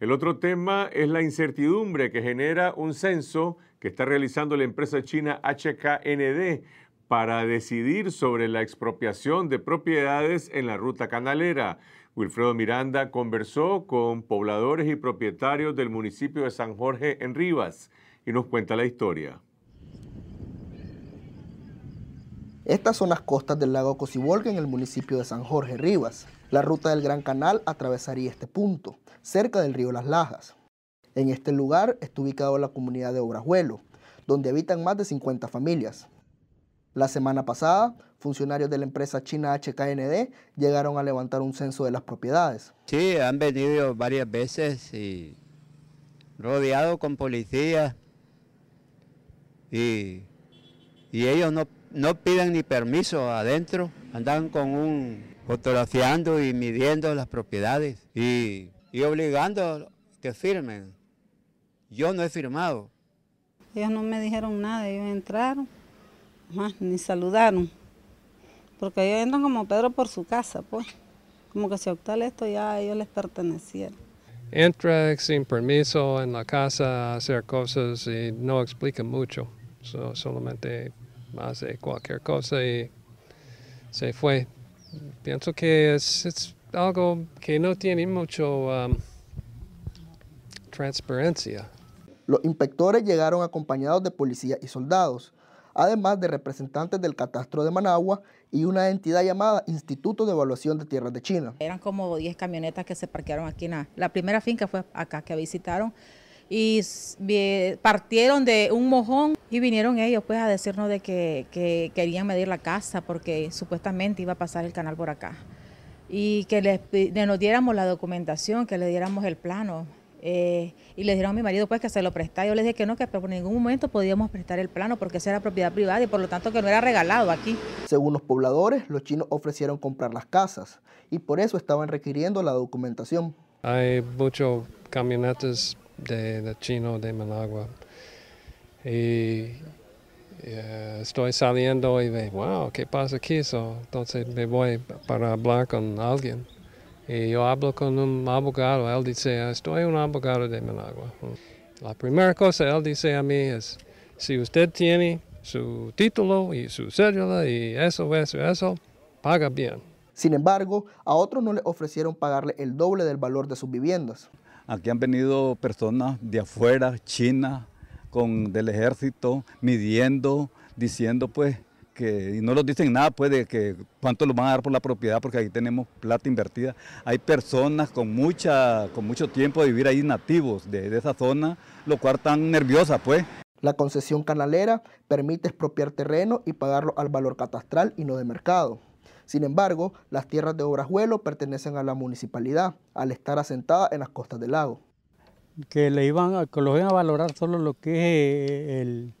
El otro tema es la incertidumbre que genera un censo que está realizando la empresa china HKND para decidir sobre la expropiación de propiedades en la ruta canalera. Wilfredo Miranda conversó con pobladores y propietarios del municipio de San Jorge en Rivas y nos cuenta la historia. Estas son las costas del lago Cocibolga en el municipio de San Jorge Rivas. La ruta del Gran Canal atravesaría este punto, cerca del río Las Lajas. En este lugar está ubicado la comunidad de Obrajuelo, donde habitan más de 50 familias. La semana pasada, funcionarios de la empresa china HKND llegaron a levantar un censo de las propiedades. Sí, han venido varias veces y rodeado con policías y, y ellos no no piden ni permiso adentro, andan con un fotografiando y midiendo las propiedades y, obligando que firmen. Yo no he firmado. Ellos no me dijeron nada, ellos entraron, más ni saludaron, porque ellos entran como Pedro por su casa, pues, como que si optar esto ya a ellos les perteneciera. Entra sin permiso en la casa a hacer cosas y no explica mucho, solamente hace cualquier cosa y se fue. Pienso que es, algo que no tiene mucho um, transparencia. Los inspectores llegaron acompañados de policías y soldados, además de representantes del catastro de Managua y una entidad llamada Instituto de Evaluación de Tierras de China. Eran como 10 camionetas que se parquearon aquí en la, la primera finca fue acá que visitaron y partieron de un mojón y vinieron ellos pues a decirnos de que, querían medir la casa porque supuestamente iba a pasar el canal por acá y que les, nos diéramos la documentación, que le diéramos el plano. Eh, y le dijeron a mi marido pues que se lo prestara. Yo les dije que no, que por ningún momento podíamos prestar el plano porque esa era propiedad privada y por lo tanto que no era regalado aquí. Según los pobladores, los chinos ofrecieron comprar las casas y por eso estaban requiriendo la documentación. Hay muchos camionetas de, chino de Managua. Y eh, estoy saliendo y veo, wow, ¿qué pasa aquí? entonces me voy para hablar con alguien. Y yo hablo con un abogado, él dice, estoy un abogado de Managua. La primera cosa él dice a mí es, si usted tiene su título y su cédula y eso, eso, eso, paga bien. Sin embargo, a otros no le ofrecieron pagarle el doble del valor de sus viviendas. Aquí han venido personas de afuera, China, con del ejército, midiendo, diciendo pues que, y no nos dicen nada pues de que cuánto lo van a dar por la propiedad porque aquí tenemos plata invertida. Hay personas con, mucha, con mucho tiempo de vivir ahí nativos de, de esa zona, lo cual están nerviosas pues. La concesión canalera permite expropiar terreno y pagarlo al valor catastral y no de mercado. Sin embargo, las tierras de Obrajuelo pertenecen a la municipalidad, al estar asentadas en las costas del lago. Que le iban a, que iban a valorar solo lo que es eh,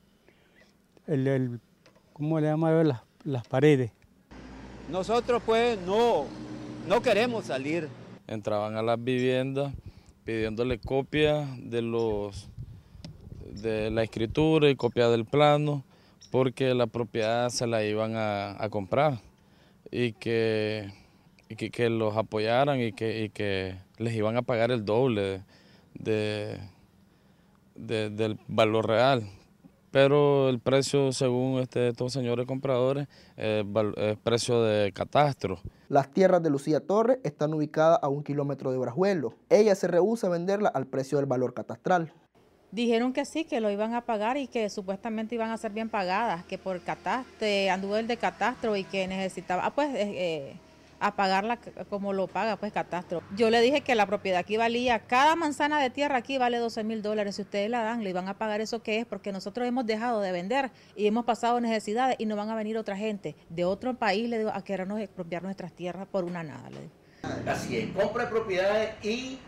el, el, ¿cómo le llaman? Las, las paredes. Nosotros pues no, no queremos salir. Entraban a las viviendas pidiéndole copia de los de la escritura y copia del plano porque la propiedad se la iban a comprar y que, que, los apoyaran y que, que, les iban a pagar el doble de, del valor real. Pero el precio, según este, estos señores compradores, es, precio de catastro. Las tierras de Lucía Torres están ubicadas a un kilómetro de Brajuelo. Ella se rehúsa a venderla al precio del valor catastral. Dijeron que sí, que lo iban a pagar y que supuestamente iban a ser bien pagadas, que por catastro, anduvo el de catastro y que necesitaba, ah, pues, eh, eh, a pagarla como lo paga, pues, catastro. Yo le dije que la propiedad aquí valía, cada manzana de tierra aquí vale 12 mil dólares. Si ustedes la dan, le iban a pagar eso que es, porque nosotros hemos dejado de vender y hemos pasado necesidades y no van a venir otra gente de otro país, le digo, a querernos expropiar nuestras tierras por una nada, le. Así es, compra propiedades y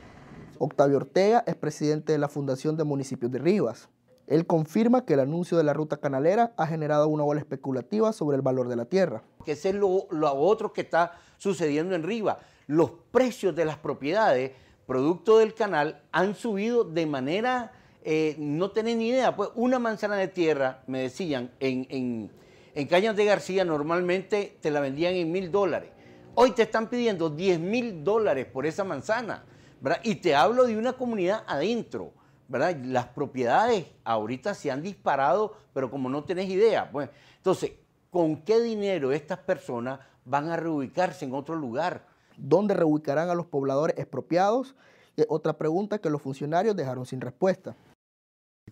Octavio Ortega es presidente de la Fundación de Municipios de Rivas. Él confirma que el anuncio de la ruta canalera ha generado una ola especulativa sobre el valor de la tierra. Que es lo, otro que está sucediendo en Rivas. Los precios de las propiedades, producto del canal, han subido de manera, eh, no tienen ni idea. Pues una manzana de tierra, me decían, en Cañas de García normalmente te la vendían en mil dólares. Hoy te están pidiendo 10 mil dólares por esa manzana ¿verdad? Y te hablo de una comunidad adentro, ¿verdad? Las propiedades ahorita se han disparado, pero como no tenés idea, pues. Entonces, ¿con qué dinero estas personas van a reubicarse en otro lugar? ¿Dónde reubicarán a los pobladores expropiados? Es otra pregunta que los funcionarios dejaron sin respuesta.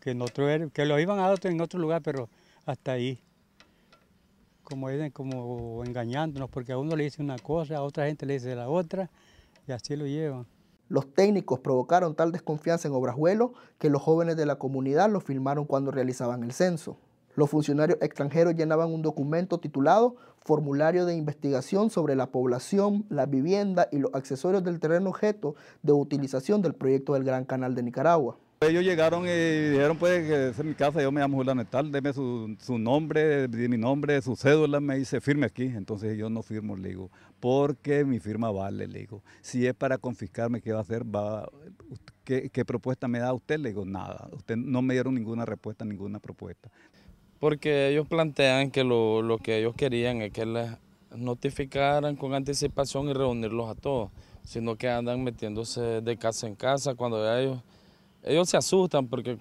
Que, en otro, que lo iban a dar en otro lugar, pero hasta ahí. Como dicen, como engañándonos, porque a uno le dice una cosa, a otra gente le dice la otra, y así lo llevan. Los técnicos provocaron tal desconfianza en Obrajuelo que los jóvenes de la comunidad lo filmaron cuando realizaban el censo. Los funcionarios extranjeros llenaban un documento titulado Formulario de investigación sobre la población, la vivienda y los accesorios del terreno objeto de utilización del proyecto del Gran Canal de Nicaragua. Ellos llegaron y dijeron pues que es mi casa, yo me llamo Julián Netal, deme su, nombre, mi nombre, su cédula, me dice firme aquí, entonces yo no firmo, le digo, porque mi firma vale, le digo, si es para confiscarme, ¿qué va a hacer? Va, ¿qué, ¿Qué propuesta me da usted? Le digo, nada, usted no me dieron ninguna respuesta, ninguna propuesta. Porque ellos plantean que lo, lo que ellos querían es que les notificaran con anticipación y reunirlos a todos, sino que andan metiéndose de casa en casa cuando ellos ellos se asustan porque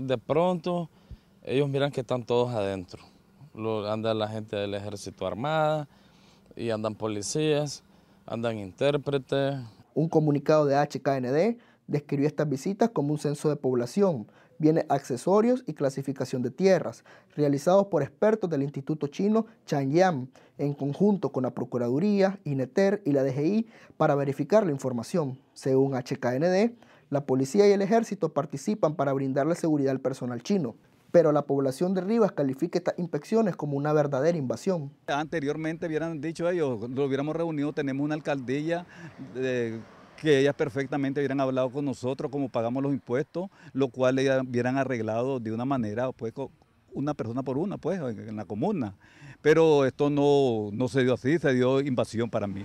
de pronto ellos miran que están todos adentro. Anda la gente del ejército armada y andan policías, andan intérpretes. Un comunicado de HKND describió estas visitas como un censo de población, bienes accesorios y clasificación de tierras, realizados por expertos del Instituto Chino Changyang, en conjunto con la Procuraduría, INETER y la DGI para verificar la información. Según HKND, la policía y el ejército participan para brindarle seguridad al personal chino, pero la población de Rivas califica estas inspecciones como una verdadera invasión. Anteriormente hubieran dicho ellos, lo hubiéramos reunido, tenemos una alcaldía que ellas perfectamente hubieran hablado con nosotros, como pagamos los impuestos, lo cual ellas hubieran arreglado de una manera, pues una persona por una, pues, en la comuna. Pero esto no, no se dio así, se dio invasión para mí.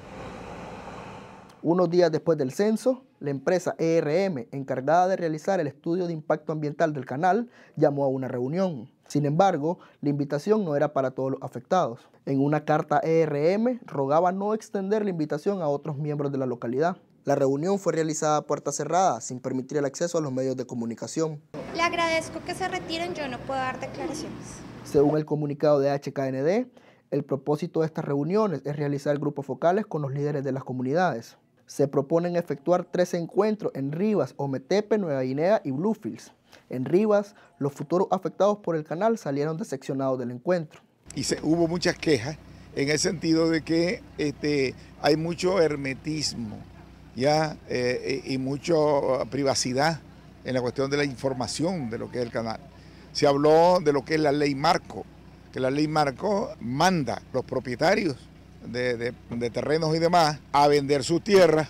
Unos días después del censo, la empresa ERM, encargada de realizar el estudio de impacto ambiental del canal, llamó a una reunión. Sin embargo, la invitación no era para todos los afectados. En una carta ERM rogaba no extender la invitación a otros miembros de la localidad. La reunión fue realizada a puerta cerrada, sin permitir el acceso a los medios de comunicación. Le agradezco que se retiren, yo no puedo dar declaraciones. Según el comunicado de HKND, el propósito de estas reuniones es realizar grupos focales con los líderes de las comunidades se proponen efectuar tres encuentros en Rivas, Ometepe, Nueva Guinea y Bluefields. En Rivas, los futuros afectados por el canal salieron decepcionados del encuentro. Y se, hubo muchas quejas en el sentido de que este, hay mucho hermetismo ya eh, y mucha privacidad en la cuestión de la información de lo que es el canal. Se habló de lo que es la ley marco, que la ley marco manda los propietarios de, terrenos y demás a vender su tierra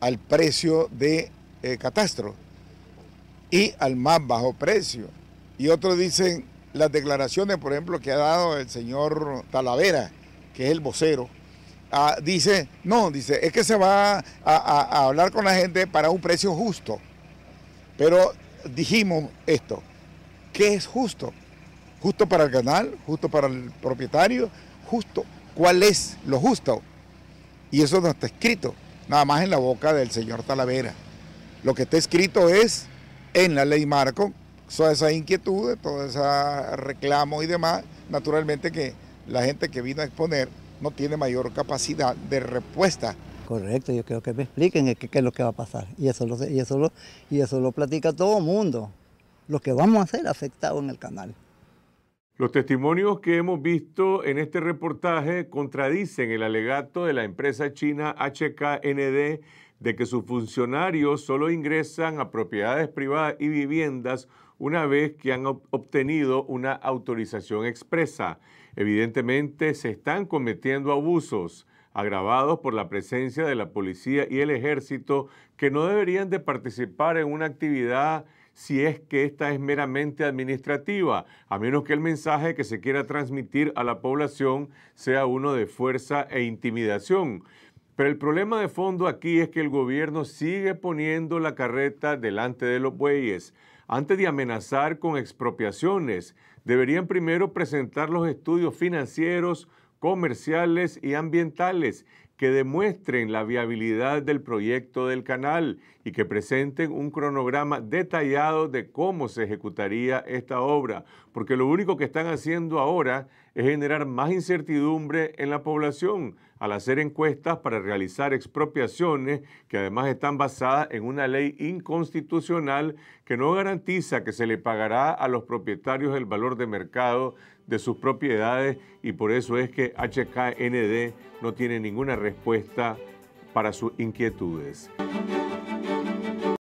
al precio de eh, catastro y al más bajo precio. Y otros dicen las declaraciones, por ejemplo, que ha dado el señor Talavera, que es el vocero, ah, dice, no, dice, es que se va a, a hablar con la gente para un precio justo. Pero dijimos esto, ¿qué es justo? Justo para el canal, justo para el propietario, justo cuál es lo justo. Y eso no está escrito, nada más en la boca del señor Talavera. Lo que está escrito es en la ley marco, todas esas inquietudes, todo ese reclamo y demás, naturalmente que la gente que vino a exponer no tiene mayor capacidad de respuesta. Correcto, yo creo que me expliquen qué, es lo que va a pasar. Y eso, lo, y, eso lo, y eso lo platica todo el mundo. Lo que vamos a hacer afectado en el canal. Los testimonios que hemos visto en este reportaje contradicen el alegato de la empresa china HKND de que sus funcionarios solo ingresan a propiedades privadas y viviendas una vez que han obtenido una autorización expresa. Evidentemente se están cometiendo abusos agravados por la presencia de la policía y el ejército que no deberían de participar en una actividad si es que esta es meramente administrativa, a menos que el mensaje que se quiera transmitir a la población sea uno de fuerza e intimidación. Pero el problema de fondo aquí es que el gobierno sigue poniendo la carreta delante de los bueyes. Antes de amenazar con expropiaciones, deberían primero presentar los estudios financieros, comerciales y ambientales que demuestren la viabilidad del proyecto del canal y que presenten un cronograma detallado de cómo se ejecutaría esta obra, porque lo único que están haciendo ahora es generar más incertidumbre en la población al hacer encuestas para realizar expropiaciones que además están basadas en una ley inconstitucional que no garantiza que se le pagará a los propietarios el valor de mercado de sus propiedades y por eso es que HKND no tiene ninguna respuesta para sus inquietudes.